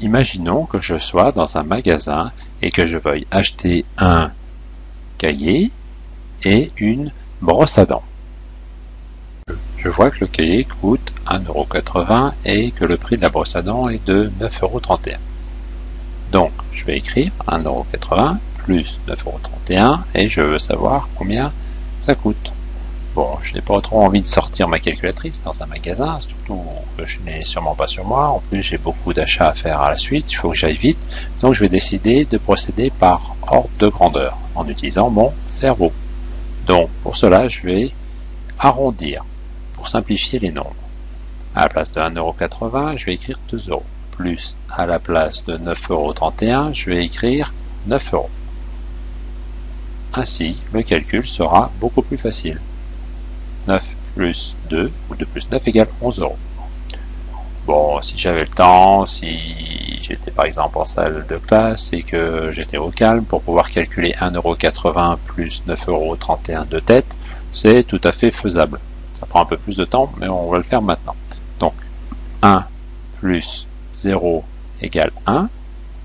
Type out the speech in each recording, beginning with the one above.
Imaginons que je sois dans un magasin et que je veuille acheter un cahier et une brosse à dents. Je vois que le cahier coûte 1,80€ et que le prix de la brosse à dents est de 9,31€. Donc, je vais écrire 1,80€ plus 9,31€ et je veux savoir combien ça coûte. Bon, je n'ai pas trop envie de sortir ma calculatrice dans un magasin, surtout que je n'ai sûrement pas sur moi. En plus, j'ai beaucoup d'achats à faire à la suite, il faut que j'aille vite. Donc, je vais décider de procéder par ordre de grandeur en utilisant mon cerveau. Donc, pour cela, je vais arrondir pour simplifier les nombres. À la place de 1,80€, je vais écrire 2 euros. Plus à la place de 9,31€, je vais écrire 9 euros. Ainsi, le calcul sera beaucoup plus facile. 9 plus 2, ou 2 plus 9 égale 11 euros. Bon, si j'avais le temps, si j'étais par exemple en salle de classe et que j'étais au calme pour pouvoir calculer 1,80€ plus 9,31€ de tête, c'est tout à fait faisable. Ça prend un peu plus de temps, mais on va le faire maintenant. Donc, 1 plus 0 égale 1.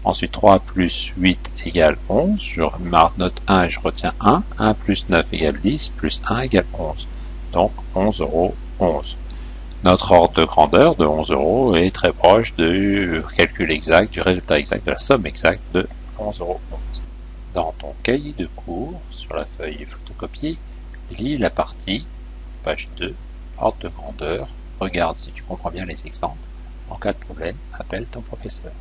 Ensuite, 3 plus 8 égale 11. Je note 1 et je retiens 1. 1 plus 9 égale 10, plus 1 égale 11 donc 11 euros 11. Notre ordre de grandeur de 11 euros est très proche du calcul exact, du résultat exact, de la somme exacte de 11 euros 11. Dans ton cahier de cours, sur la feuille photocopiée, lis la partie, page 2, ordre de grandeur, regarde si tu comprends bien les exemples. En cas de problème, appelle ton professeur.